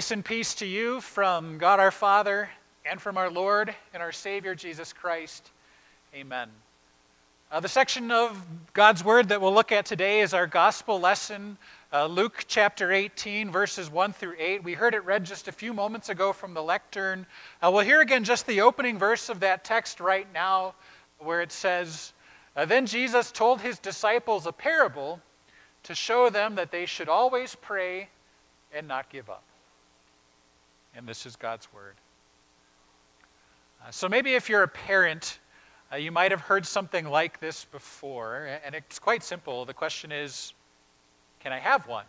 Grace and peace to you from God our Father and from our Lord and our Savior Jesus Christ. Amen. Uh, the section of God's Word that we'll look at today is our gospel lesson, uh, Luke chapter 18, verses 1 through 8. We heard it read just a few moments ago from the lectern. Uh, we'll hear again just the opening verse of that text right now, where it says, uh, Then Jesus told his disciples a parable to show them that they should always pray and not give up and this is God's Word. Uh, so maybe if you're a parent, uh, you might have heard something like this before, and it's quite simple. The question is, can I have one?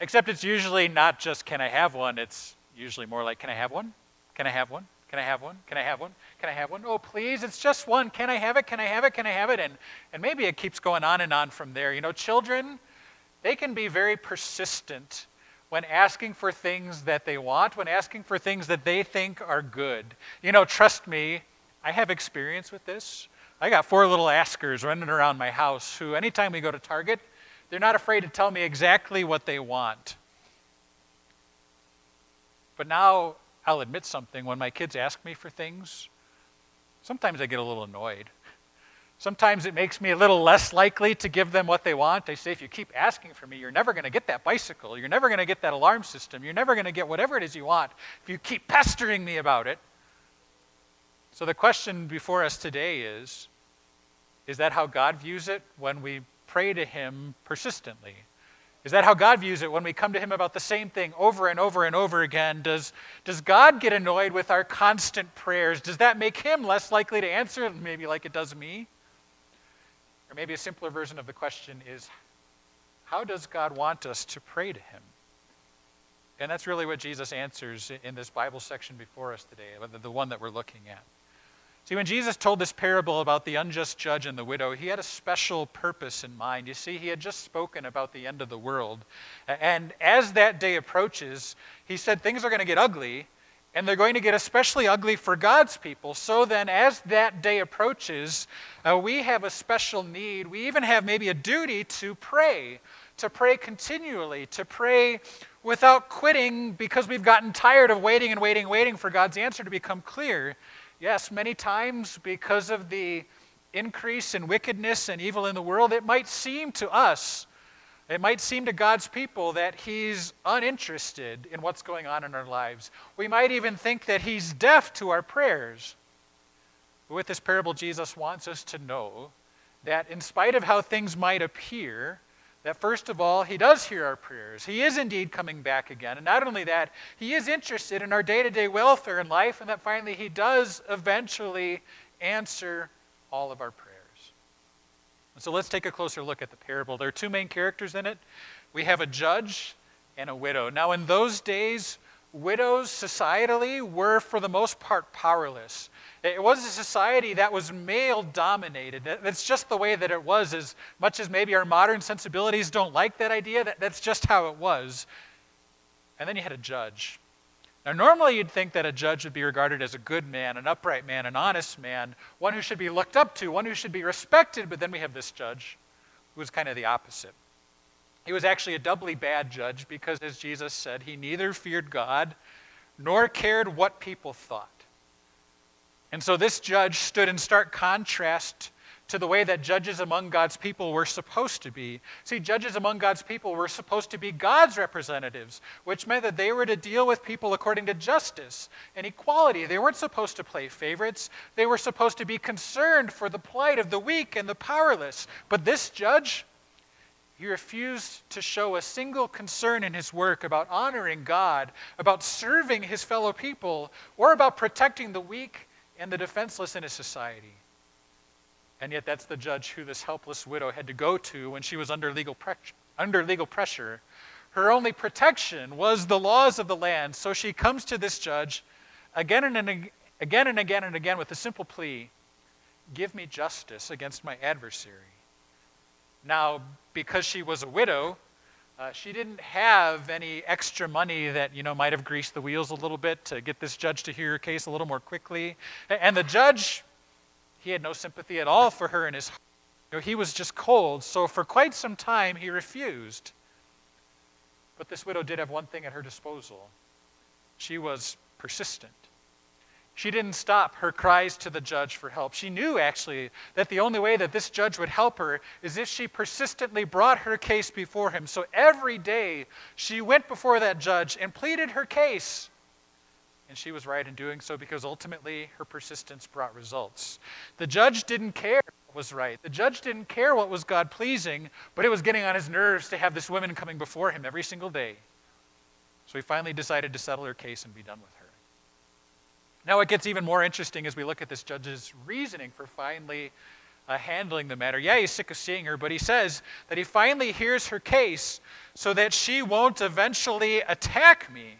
Except it's usually not just can I have one, it's usually more like can I have one? Can I have one? Can I have one? Can I have one? Can I have one? Oh, please, it's just one. Can I have it? Can I have it? Can I have it? And, and maybe it keeps going on and on from there. You know, children, they can be very persistent when asking for things that they want, when asking for things that they think are good. You know, trust me, I have experience with this. I got four little askers running around my house who, anytime we go to Target, they're not afraid to tell me exactly what they want. But now I'll admit something. When my kids ask me for things, sometimes I get a little annoyed. Sometimes it makes me a little less likely to give them what they want. They say, if you keep asking for me, you're never going to get that bicycle. You're never going to get that alarm system. You're never going to get whatever it is you want if you keep pestering me about it. So the question before us today is Is that how God views it when we pray to Him persistently? Is that how God views it when we come to Him about the same thing over and over and over again? Does, does God get annoyed with our constant prayers? Does that make Him less likely to answer, maybe like it does me? Or maybe a simpler version of the question is how does God want us to pray to Him? And that's really what Jesus answers in this Bible section before us today, uh, the one that we're looking at. See, when Jesus told this parable about the unjust judge and the widow, he had a special purpose in mind. You see, he had just spoken about the end of the world. And as that day approaches, he said things are going to get ugly, and they're going to get especially ugly for God's people. So then, as that day approaches, uh, we have a special need. We even have maybe a duty to pray, to pray continually, to pray without quitting because we've gotten tired of waiting and waiting, waiting for God's answer to become clear. Yes, many times because of the increase in wickedness and evil in the world, it might seem to us it might seem to God's people that He's uninterested in what's going on in our lives. We might even think that He's deaf to our prayers. But with this parable, Jesus wants us to know that in spite of how things might appear, that first of all, He does hear our prayers. He is indeed coming back again. And not only that, He is interested in our day to day welfare and life, and that finally He does eventually answer all of our prayers. So let's take a closer look at the parable. There are two main characters in it. We have a judge and a widow. Now, in those days, widows societally were for the most part powerless. It was a society that was male dominated. That's just the way that it was, as much as maybe our modern sensibilities don't like that idea, that, that's just how it was. And then you had a judge. Now, normally you'd think that a judge would be regarded as a good man, an upright man, an honest man, one who should be looked up to, one who should be respected, but then we have this judge who was kind of the opposite. He was actually a doubly bad judge because, as Jesus said, he neither feared God nor cared what people thought. And so this judge stood in stark contrast to the way that judges among God's people were supposed to be. See, judges among God's people were supposed to be God's representatives, which meant that they were to deal with people according to justice and equality. They weren't supposed to play favorites, they were supposed to be concerned for the plight of the weak and the powerless. But this judge, he refused to show a single concern in his work about honoring God, about serving his fellow people, or about protecting the weak and the defenseless in his society. And yet, that's the judge who this helpless widow had to go to when she was under legal, pre- under legal pressure. Her only protection was the laws of the land. So she comes to this judge again and, ag- again and again and again with a simple plea give me justice against my adversary. Now, because she was a widow, uh, she didn't have any extra money that you know might have greased the wheels a little bit to get this judge to hear her case a little more quickly. And the judge he had no sympathy at all for her in his heart. You know, he was just cold, so for quite some time he refused. But this widow did have one thing at her disposal she was persistent. She didn't stop her cries to the judge for help. She knew, actually, that the only way that this judge would help her is if she persistently brought her case before him. So every day she went before that judge and pleaded her case. And she was right in doing so because ultimately her persistence brought results. The judge didn't care what was right. The judge didn't care what was God pleasing, but it was getting on his nerves to have this woman coming before him every single day. So he finally decided to settle her case and be done with her. Now, it gets even more interesting as we look at this judge's reasoning for finally uh, handling the matter. Yeah, he's sick of seeing her, but he says that he finally hears her case so that she won't eventually attack me.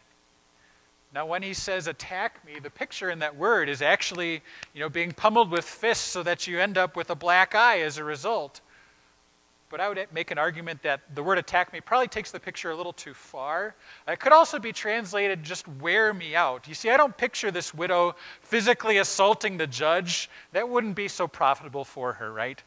Now, when he says attack me, the picture in that word is actually, you know, being pummeled with fists so that you end up with a black eye as a result. But I would make an argument that the word attack me probably takes the picture a little too far. It could also be translated just wear me out. You see, I don't picture this widow physically assaulting the judge. That wouldn't be so profitable for her, right?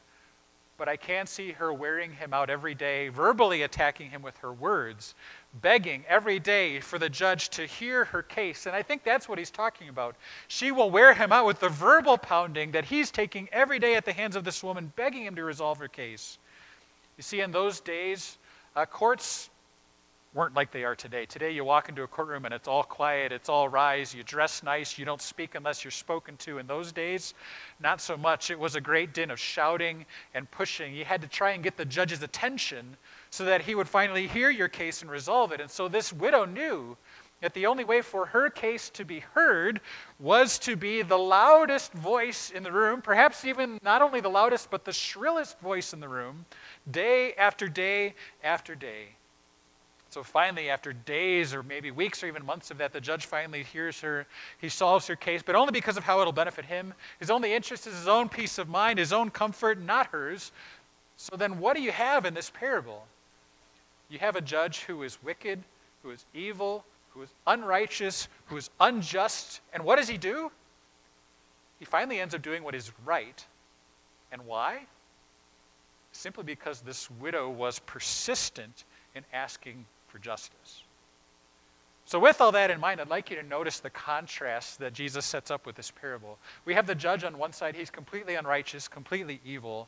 But I can see her wearing him out every day, verbally attacking him with her words, begging every day for the judge to hear her case. And I think that's what he's talking about. She will wear him out with the verbal pounding that he's taking every day at the hands of this woman, begging him to resolve her case. You see, in those days, uh, courts weren't like they are today. Today, you walk into a courtroom and it's all quiet, it's all rise, you dress nice, you don't speak unless you're spoken to. In those days, not so much. It was a great din of shouting and pushing. You had to try and get the judge's attention so that he would finally hear your case and resolve it. And so this widow knew that the only way for her case to be heard was to be the loudest voice in the room, perhaps even not only the loudest, but the shrillest voice in the room, day after day after day. So finally, after days or maybe weeks or even months of that, the judge finally hears her. He solves her case, but only because of how it'll benefit him. His only interest is his own peace of mind, his own comfort, not hers. So then, what do you have in this parable? You have a judge who is wicked, who is evil, who is unrighteous, who is unjust. And what does he do? He finally ends up doing what is right. And why? Simply because this widow was persistent in asking for justice. So, with all that in mind, I'd like you to notice the contrast that Jesus sets up with this parable. We have the judge on one side, he's completely unrighteous, completely evil.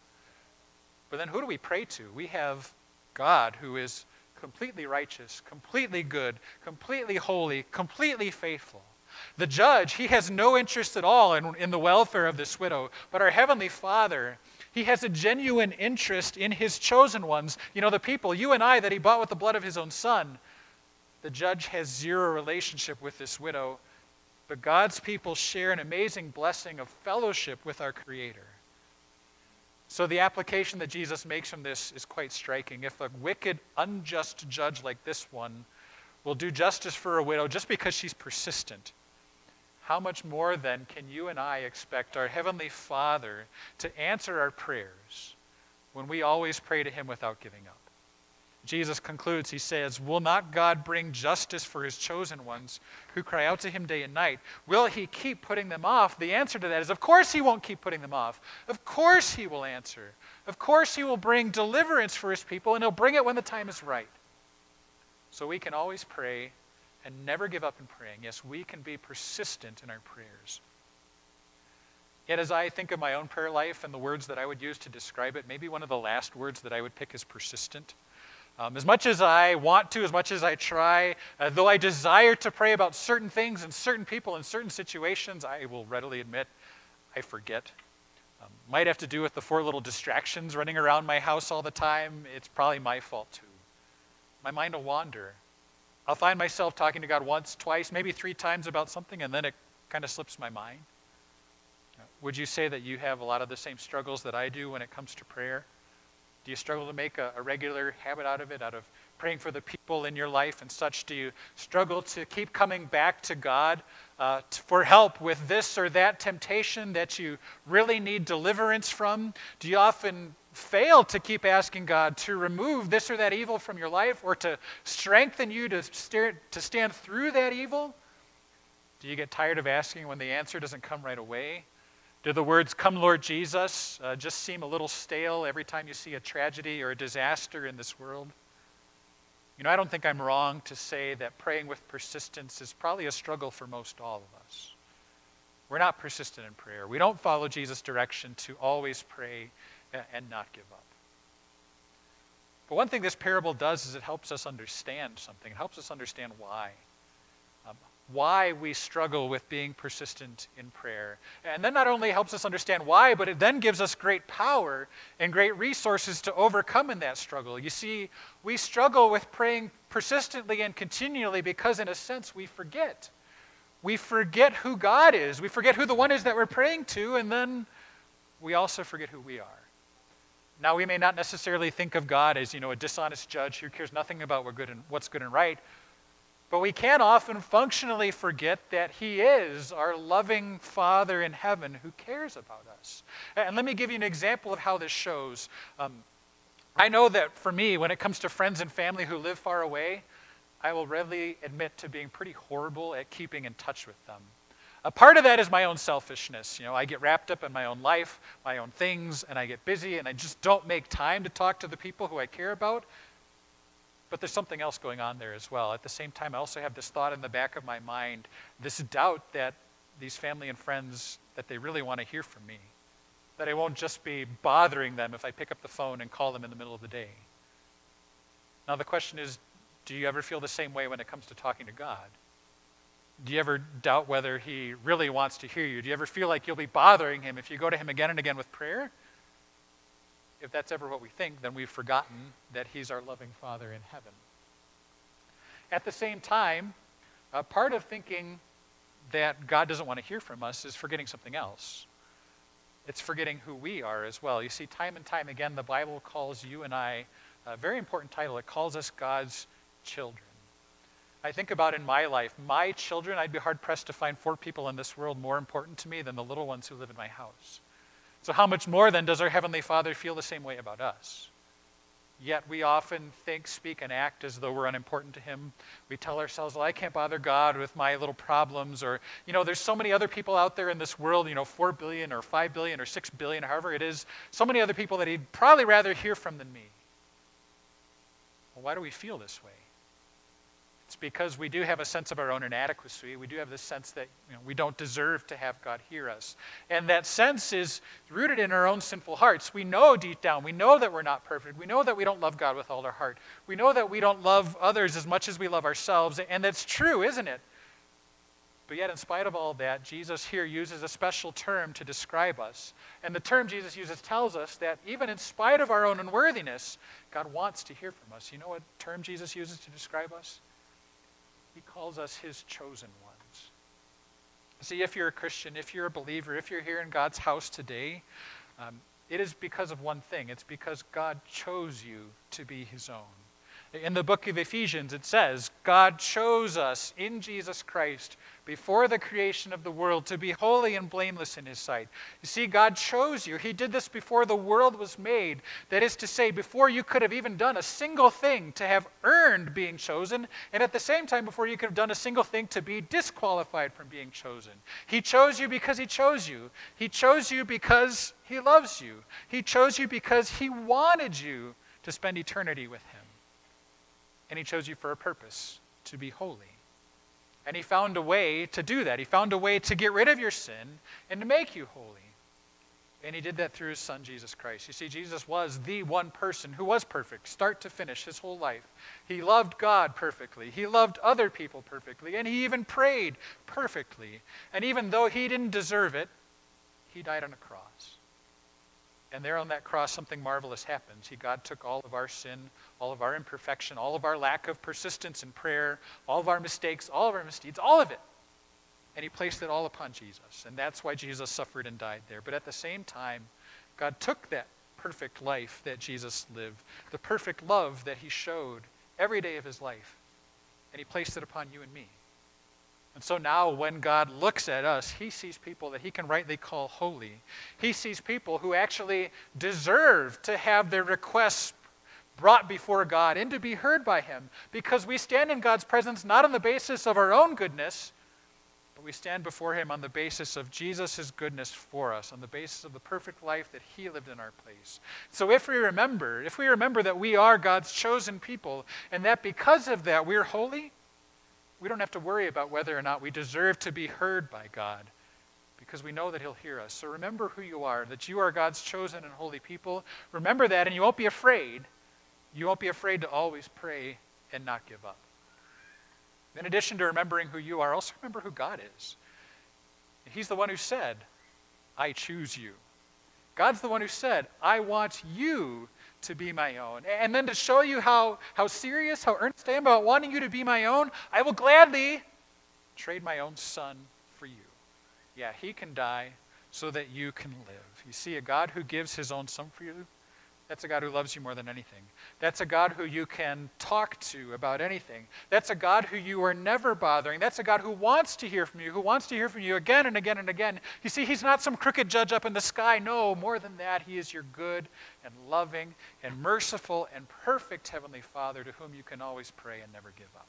But then who do we pray to? We have God, who is completely righteous, completely good, completely holy, completely faithful. The judge, he has no interest at all in, in the welfare of this widow, but our Heavenly Father, he has a genuine interest in his chosen ones, you know, the people, you and I, that he bought with the blood of his own son. The judge has zero relationship with this widow, but God's people share an amazing blessing of fellowship with our Creator. So, the application that Jesus makes from this is quite striking. If a wicked, unjust judge like this one will do justice for a widow just because she's persistent, how much more then can you and I expect our Heavenly Father to answer our prayers when we always pray to Him without giving up? Jesus concludes, he says, Will not God bring justice for his chosen ones who cry out to him day and night? Will he keep putting them off? The answer to that is, of course he won't keep putting them off. Of course he will answer. Of course he will bring deliverance for his people, and he'll bring it when the time is right. So we can always pray and never give up in praying. Yes, we can be persistent in our prayers. Yet, as I think of my own prayer life and the words that I would use to describe it, maybe one of the last words that I would pick is persistent. Um, as much as I want to, as much as I try, uh, though I desire to pray about certain things and certain people in certain situations, I will readily admit I forget. Um, might have to do with the four little distractions running around my house all the time. It's probably my fault too. My mind will wander. I'll find myself talking to God once, twice, maybe three times about something, and then it kind of slips my mind. Would you say that you have a lot of the same struggles that I do when it comes to prayer? Do you struggle to make a, a, regular habit out of it, out of praying for the people in your life and such? Do you struggle to keep coming back to God uh, for help with this or that temptation that you really need deliverance from? Do you often fail to keep asking God to remove this or that evil from your life or to strengthen you to, steer, to stand through that evil? Do you get tired of asking when the answer doesn't come right away? Do the words, Come, Lord Jesus, uh, just seem a little stale every time you see a tragedy or a disaster in this world? You know, I don't think I'm wrong to say that praying with persistence is probably a struggle for most all of us. We're not persistent in prayer. We don't follow Jesus' direction to always pray and not give up. But one thing this parable does is it helps us understand something. It helps us understand why. Um, why we struggle with being persistent in prayer. And then not only helps us understand why, but it then gives us great power and great resources to overcome in that struggle. You see, we struggle with praying persistently and continually because, in a sense, we forget. We forget who God is. We forget who the one is that we're praying to, and then we also forget who we are. Now, we may not necessarily think of God as, you know, a dishonest judge who cares nothing about what good and, what's good and right, but we can often functionally forget that He is our loving Father in heaven who cares about us. And let me give you an example of how this shows. Um, I know that for me, when it comes to friends and family who live far away, I will readily admit to being pretty horrible at keeping in touch with them. A part of that is my own selfishness. You know, I get wrapped up in my own life, my own things, and I get busy, and I just don't make time to talk to the people who I care about. But there's something else going on there as well. At the same time, I also have this thought in the back of my mind, this doubt that these family and friends, that they really want to hear from me. That I won't just be bothering them if I pick up the phone and call them in the middle of the day. Now, the question is do you ever feel the same way when it comes to talking to God? Do you ever doubt whether He really wants to hear you? Do you ever feel like you'll be bothering Him if you go to Him again and again with prayer? if that's ever what we think, then we've forgotten that He's our loving Father in heaven. At the same time, uh, part of thinking that God doesn't want to hear from us is forgetting something else. It's forgetting who we are as well. You see, time and time again, the Bible calls you and I a very important title. It calls us God's children. I think about in my life, my children, I'd be hard pressed to find four people in this world more important to me than the little ones who live in my house. So, how much more then does our Heavenly Father feel the same way about us? Yet we often think, speak, and act as though we're unimportant to Him. We tell ourselves, well, I can't bother God with my little problems. Or, you know, there's so many other people out there in this world, you know, 4 billion or 5 billion or 6 billion, however it is, so many other people that He'd probably rather hear from than me. Well, why do we feel this way? It's because we do have a sense of our own inadequacy. We do have this sense that you know, we don't deserve to have God hear us. And that sense is rooted in our own sinful hearts. We know deep down, we know that we're not perfect. We know that we don't love God with all our heart. We know that we don't love others as much as we love ourselves. And that's true, isn't it? But yet, in spite of all that, Jesus here uses a special term to describe us. And the term Jesus uses tells us that even in spite of our own unworthiness, God wants to hear from us. You know what term Jesus uses to describe us? He calls us his chosen ones. See, if you're a Christian, if you're a believer, if you're here in God's house today, um, it is because of one thing. It's because God chose you to be his own. In the book of Ephesians, it says, God chose us in Jesus Christ before the creation of the world to be holy and blameless in his sight. You see, God chose you. He did this before the world was made. That is to say, before you could have even done a single thing to have earned being chosen, and at the same time, before you could have done a single thing to be disqualified from being chosen. He chose you because he chose you. He chose you because he loves you. He chose you because he wanted you to spend eternity with him. And He chose you for a purpose to be holy. And He found a way to do that. He found a way to get rid of your sin and to make you holy. And He did that through His Son, Jesus Christ. You see, Jesus was the one person who was perfect, start to finish, His whole life. He loved God perfectly, He loved other people perfectly, and He even prayed perfectly. And even though He didn't deserve it, He died on a cross. And there on that cross, something marvelous happens. He, God took all of our sin, all of our imperfection, all of our lack of persistence in prayer, all of our mistakes, all of our misdeeds, all of it. And He placed it all upon Jesus. And that's why Jesus suffered and died there. But at the same time, God took that perfect life that Jesus lived, the perfect love that He showed every day of His life, and He placed it upon you and me. And so now, when God looks at us, he sees people that he can rightly call holy. He sees people who actually deserve to have their requests brought before God and to be heard by him because we stand in God's presence not on the basis of our own goodness, but we stand before Him on the basis of Jesus' goodness for us, on the basis of the perfect life that He lived in our place. So if we remember, if we remember that we are God's chosen people, and that because of that we're holy, we don't have to worry about whether or not we deserve to be heard by God because we know that He'll hear us. So remember who you are, that you are God's chosen and holy people. Remember that, and you won't be afraid. You won't be afraid to always pray and not give up. In addition to remembering who you are, also remember who God is. He's the one who said, I choose you. God's the one who said, I want you to be my own. And then to show you how, how serious, how earnest I am about wanting you to be my own, I will gladly trade my own son for you. Yeah, he can die so that you can live. You see, a God who gives his own son for you that's a God who loves you more than anything. That's a God who you can talk to about anything. That's a God who you are never bothering. That's a God who wants to hear from you, who wants to hear from you again and again and again. You see, He's not some crooked judge up in the sky. No, more than that, He is your good and loving and merciful and perfect Heavenly Father to whom you can always pray and never give up.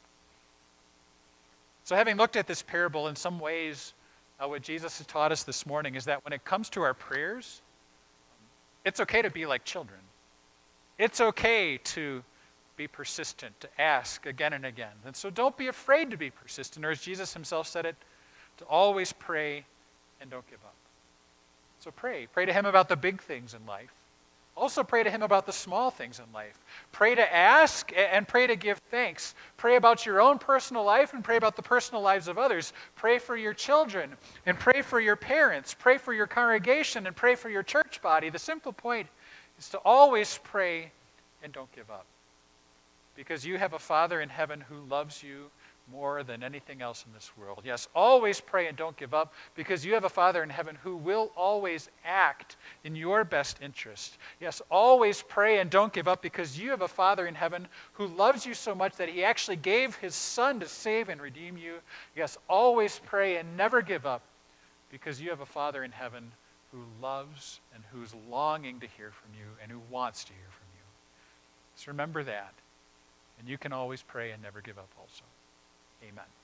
So, having looked at this parable, in some ways, uh, what Jesus has taught us this morning is that when it comes to our prayers, it's okay to be like children. It's okay to be persistent, to ask again and again. And so don't be afraid to be persistent, or as Jesus himself said it, to always pray and don't give up. So pray. Pray to Him about the big things in life. Also, pray to Him about the small things in life. Pray to ask and pray to give thanks. Pray about your own personal life and pray about the personal lives of others. Pray for your children and pray for your parents. Pray for your congregation and pray for your church body. The simple point is to always pray and don't give up. Because you have a Father in heaven who loves you more than anything else in this world. Yes, always pray and don't give up because you have a Father in heaven who will always act in your best interest. Yes, always pray and don't give up because you have a Father in heaven who loves you so much that he actually gave his Son to save and redeem you. Yes, always pray and never give up because you have a Father in heaven who loves and who's longing to hear from you and who wants to hear from you. So remember that. And you can always pray and never give up also. Amen.